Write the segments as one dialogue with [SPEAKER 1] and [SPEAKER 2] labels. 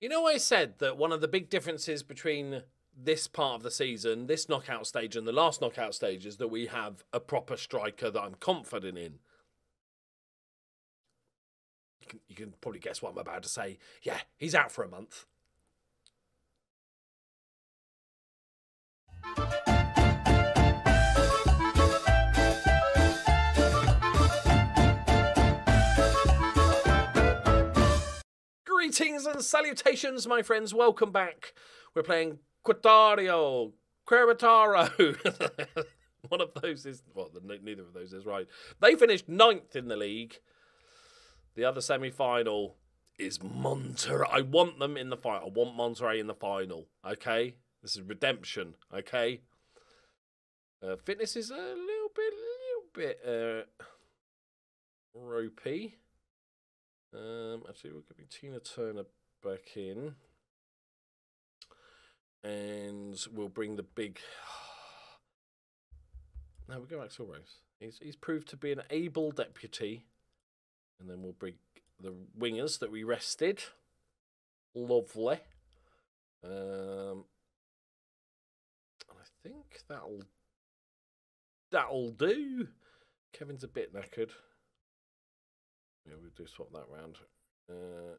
[SPEAKER 1] You know, I said that one of the big differences between this part of the season, this knockout stage, and the last knockout stage is that we have a proper striker that I'm confident in. You can, you can probably guess what I'm about to say. Yeah, he's out for a month. Greetings and salutations, my friends. Welcome back. We're playing Quitario, Querétaro. One of those is, well, neither of those is right. They finished ninth in the league. The other semi final is Monterrey. I want them in the final. I want Monterrey in the final. Okay? This is redemption. Okay? Uh, fitness is a little bit, little bit uh, ropey. Um, actually, we're to Tina Turner back in. And we'll bring the big. no, we'll go Axel Rose. He's, he's proved to be an able deputy. And then we'll bring the wingers that we rested. Lovely. Um, I think that'll that'll do. Kevin's a bit knackered. Yeah, we'll do swap that round. Uh,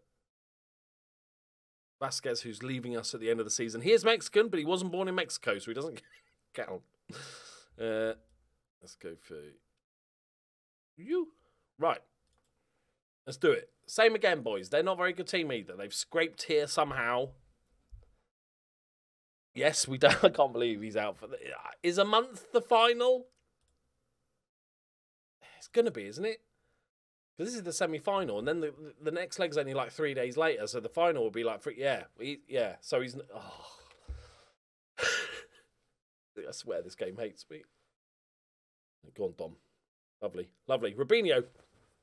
[SPEAKER 1] Vasquez, who's leaving us at the end of the season. He is Mexican, but he wasn't born in Mexico, so he doesn't count. Uh, let's go for you. Right. Let's do it. Same again, boys. They're not very good team either. They've scraped here somehow. Yes, we don't. I can't believe he's out for the. Is a month the final? It's gonna be, isn't it? Because this is the semi final, and then the the next leg's only like three days later, so the final will be like, yeah, he, yeah. So he's. Oh. I swear this game hates me. Go on, Dom. Lovely, lovely. Robinho.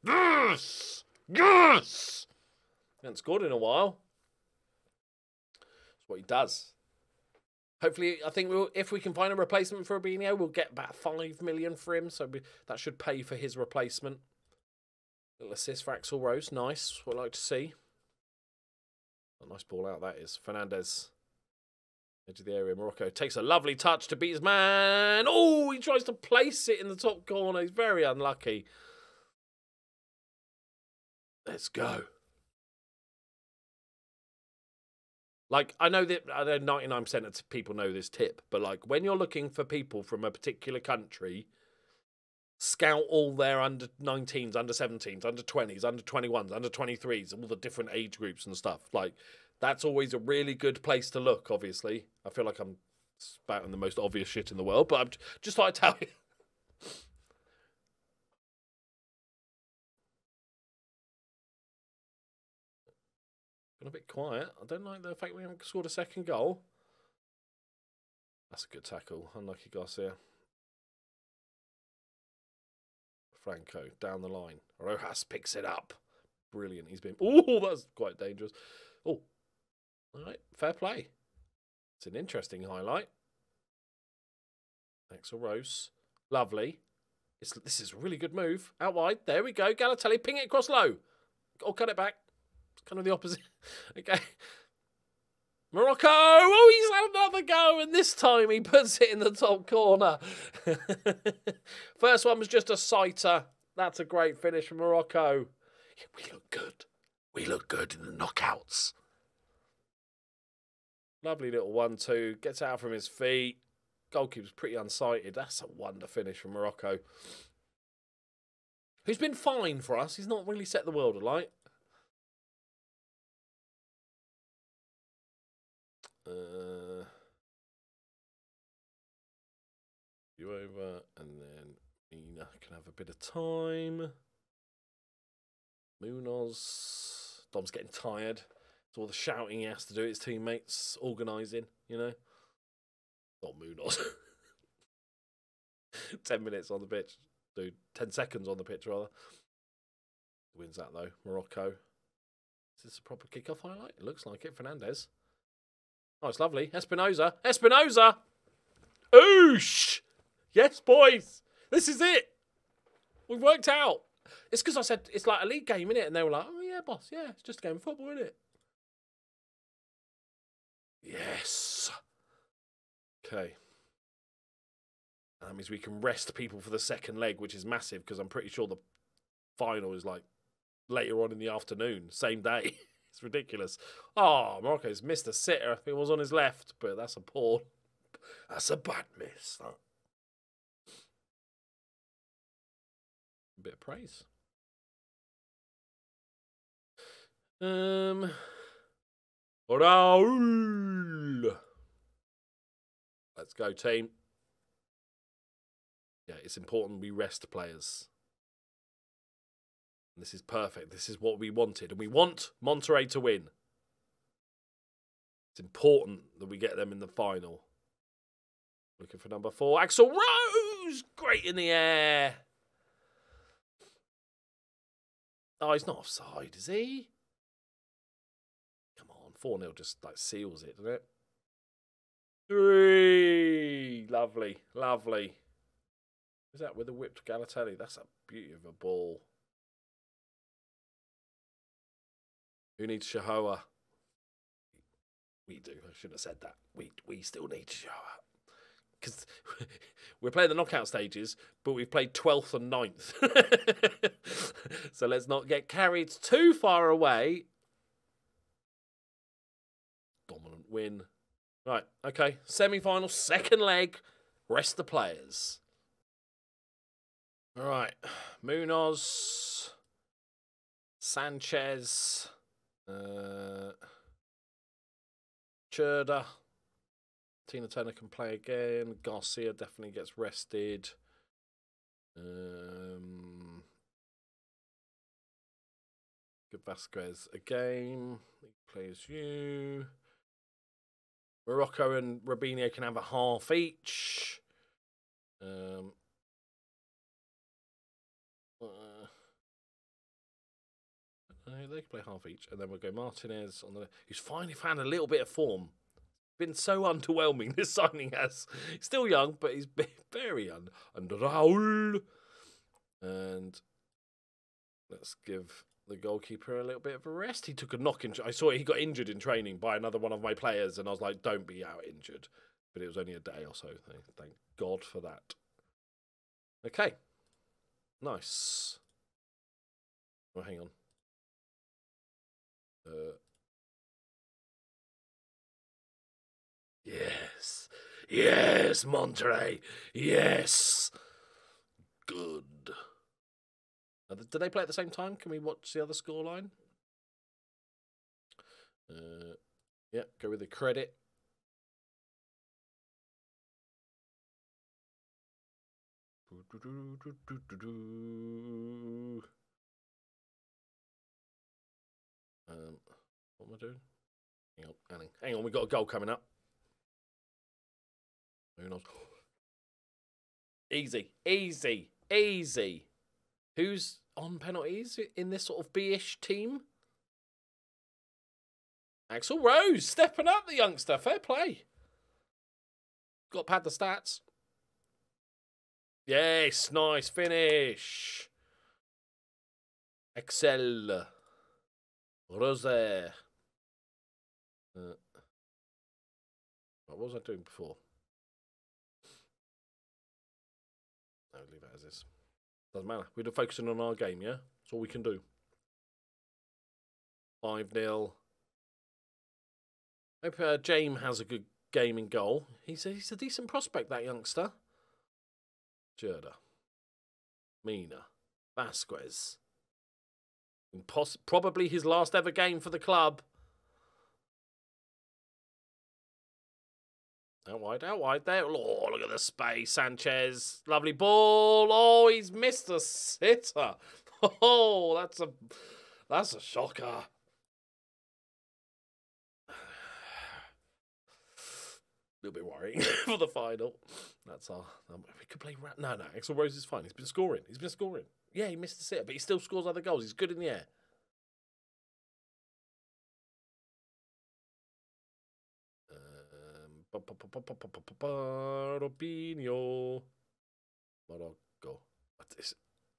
[SPEAKER 1] Yes! Yes! Hasn't scored in a while. That's what he does. Hopefully, I think we'll, if we can find a replacement for Robinho, we'll get about five million for him. So we, that should pay for his replacement. Little assist for Axel Rose. Nice. What I like to see. A nice ball out that is. Fernandez. Edge of the area. Morocco takes a lovely touch to beat his man. Oh, he tries to place it in the top corner. He's very unlucky. Let's go. Like, I know that I know 99% of people know this tip, but like when you're looking for people from a particular country scout all their under 19s, under 17s, under 20s, under 21s, under 23s, all the different age groups and stuff. Like, that's always a really good place to look, obviously. I feel like I'm spouting the most obvious shit in the world, but I'm just like to tell you. Been a bit quiet. I don't like the fact we haven't scored a second goal. That's a good tackle. Unlucky Garcia. Franco down the line. Rojas picks it up. Brilliant. He's been. Oh, that's quite dangerous. Oh, all right. Fair play. It's an interesting highlight. Axel Rose. Lovely. It's, this is a really good move. Out wide. There we go. Galatelli. Ping it across low. Or cut it back. It's kind of the opposite. okay. Morocco! Oh, he's had another go, and this time he puts it in the top corner. First one was just a sighter. That's a great finish from Morocco. We look good. We look good in the knockouts. Lovely little one two. Gets out from his feet. Goalkeeper's pretty unsighted. That's a wonder finish from Morocco. Who's been fine for us. He's not really set the world alight. Uh, you over, and then Mina can have a bit of time. Munoz, Dom's getting tired. It's all the shouting he has to do. His teammates organising, you know. Not Munoz. ten minutes on the pitch, dude. Ten seconds on the pitch, rather. Wins that though. Morocco. Is this a proper kickoff highlight? It looks like it. Fernandez. Oh, it's lovely. Espinoza. Espinoza! Oosh! Yes, boys. This is it. We've worked out. It's because I said it's like a league game, isn't it? And they were like, oh, yeah, boss. Yeah, it's just a game of football, isn't it? Yes. Okay. That means we can rest people for the second leg, which is massive because I'm pretty sure the final is like later on in the afternoon, same day. it's ridiculous. Oh, Morocco's missed a sitter. I think it was on his left, but that's a poor. That's a bad miss. A bit of praise. Um, Raul. Let's go, team. Yeah, it's important we rest players. This is perfect. This is what we wanted. And we want Monterrey to win. It's important that we get them in the final. Looking for number four. Axel Rose! Great in the air. Oh, he's not offside, is he? Come on, 4 0 just like seals it, doesn't it? Three! Lovely, lovely. Is that with a whipped Galatelli? That's a beauty of a ball. Who needs Shahoa? We do. I shouldn't have said that. We we still need Shahoa. Because we're playing the knockout stages, but we've played 12th and 9th. so let's not get carried too far away. Dominant win. Right, okay. Semi final, second leg. Rest the players. All right. Munoz, Sanchez, uh. Tina Turner can play again. Garcia definitely gets rested. Um, Vasquez again. He plays you. Morocco and Robinho can have a half each. Um, they can play half each, and then we'll go Martinez on the who's finally found a little bit of form. Been so underwhelming this signing has. He's still young, but he's very young. And Raul, and let's give the goalkeeper a little bit of a rest. He took a knock in. I saw he got injured in training by another one of my players, and I was like, "Don't be out injured." But it was only a day or so. Thank God for that. Okay, nice. Oh, hang on. Uh, yes, yes, Monterrey, yes. Good. Did they play at the same time? Can we watch the other scoreline? Uh, yeah, go with the credit. Um, what am I doing? Hang on, hang on, hang on. We've got a goal coming up. Who knows? Easy, easy, easy. Who's on penalties in this sort of B-ish team? Axel Rose stepping up the youngster. Fair play. Got pad the stats. Yes, nice finish. Axel. Rose. Uh, what was I doing before? I'll leave it as this. Doesn't matter. We're focusing on our game, yeah? That's all we can do. 5 0. Hope uh, James has a good game in goal. He's a, he's a decent prospect, that youngster. Jerda. Mina. Vasquez. Poss- probably his last ever game for the club. Out wide, out wide there. Oh, look at the space. Sanchez. Lovely ball. Oh, he's missed a sitter. Oh, that's a that's a shocker. Little bit worrying for the final. That's our. Um, we could play. Ra- no, no. Axel Rose is fine. He's been scoring. He's been scoring. Yeah, he missed the sitter, but he still scores other goals. He's good in the air. Robinho. Morocco.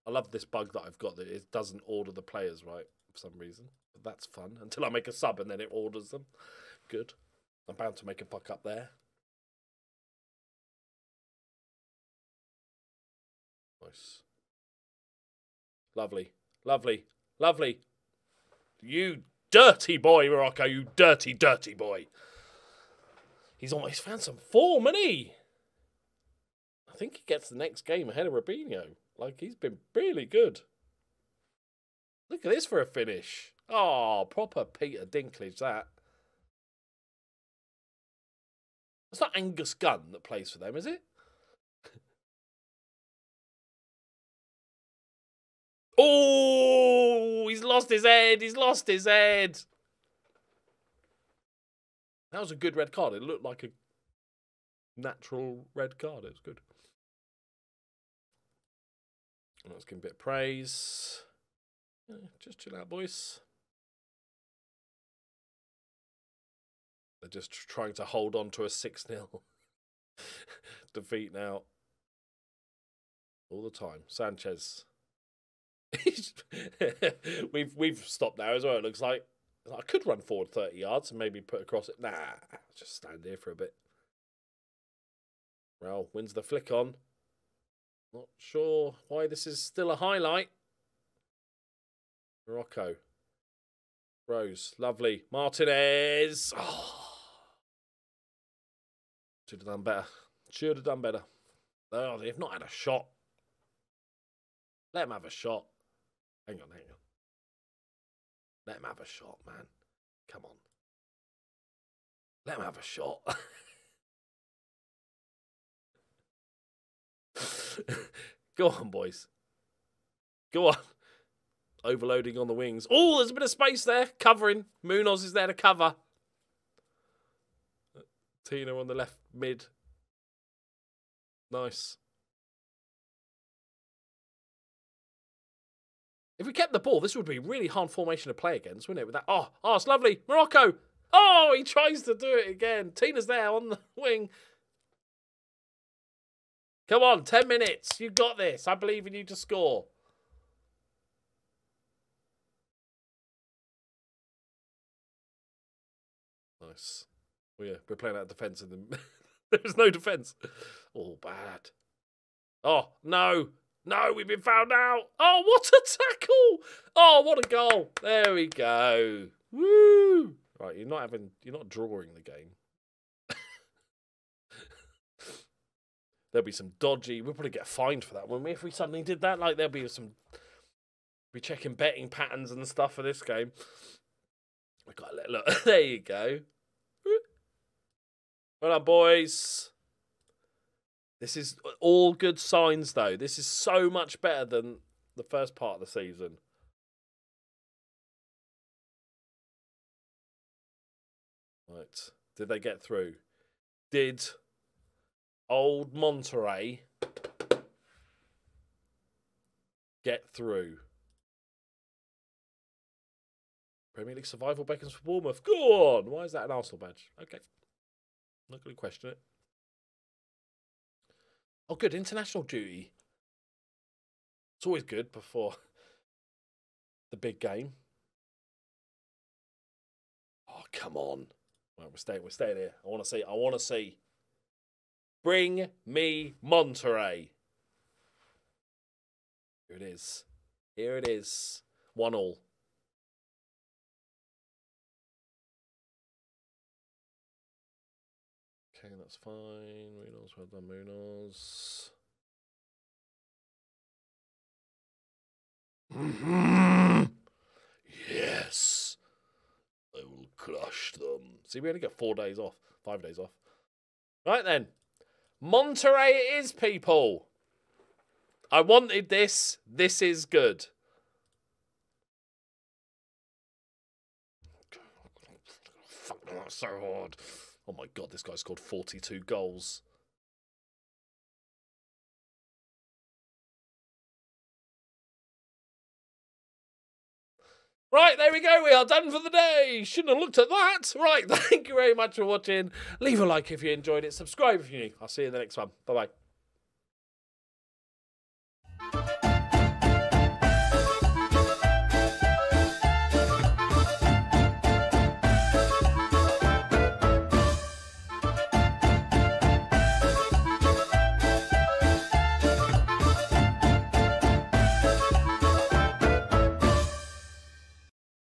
[SPEAKER 1] I love this bug that I've got that it doesn't order the players right for some reason. But that's fun until I make a sub and then it orders them. Good. I'm bound to make a fuck up there. Lovely. Lovely. Lovely. You dirty boy, Morocco. You dirty, dirty boy. He's almost found some form, hasn't he? I think he gets the next game ahead of Robinho. Like, he's been really good. Look at this for a finish. Oh, proper Peter Dinklage, that. It's not Angus Gunn that plays for them, is it? Oh, he's lost his head. He's lost his head. That was a good red card. It looked like a natural red card. It was good. Let's give him a bit of praise. Just chill out, boys. They're just trying to hold on to a 6 0 defeat now. All the time. Sanchez. we've we've stopped now as well. It looks like I could run forward 30 yards and maybe put across it. Nah, just stand here for a bit. Well, wins the flick on. Not sure why this is still a highlight. Morocco. Rose. Lovely. Martinez. Oh. Should have done better. Should have done better. Oh, they've not had a shot. Let them have a shot. Hang on, hang on. Let him have a shot, man. Come on. Let him have a shot. Go on, boys. Go on. Overloading on the wings. Oh, there's a bit of space there. Covering. Munoz is there to cover. Tina on the left mid. Nice. If we kept the ball, this would be really hard formation to play against, wouldn't it? With that, oh, oh, it's lovely, Morocco. Oh, he tries to do it again. Tina's there on the wing. Come on, ten minutes. You got this. I believe in you to score. Nice. Oh yeah, we're playing out defence then there's no defence. Oh, bad. Oh no, no, we've been found out. Oh, what a tackle! Oh, what a goal! There we go. Woo! Right, you're not having, you're not drawing the game. there'll be some dodgy. We'll probably get fined for that, won't we? If we suddenly did that, like there'll be some. Be checking betting patterns and stuff for this game. We got to let look. there you go. Well done, boys. This is uh, all good signs, though. This is so much better than the first part of the season. Right. Did they get through? Did old Monterrey get through? Premier League survival beckons for Bournemouth. Go on. Why is that an Arsenal badge? Okay. Not going to question it. Oh, good. International duty. It's always good before the big game. Oh, come on. Well, we're staying, we're staying here. I want to see. I want to see. Bring me Monterrey. Here it is. Here it is. One all. Okay, that's fine. Munoz, well done, Munoz. yes. I will crush them. See, we only get four days off, five days off. Right then. Monterrey it is, people. I wanted this. This is good. Fuck, that's so hard. Oh my god, this guy scored 42 goals. Right, there we go. We are done for the day. Shouldn't have looked at that. Right, thank you very much for watching. Leave a like if you enjoyed it. Subscribe if you're new. I'll see you in the next one. Bye bye.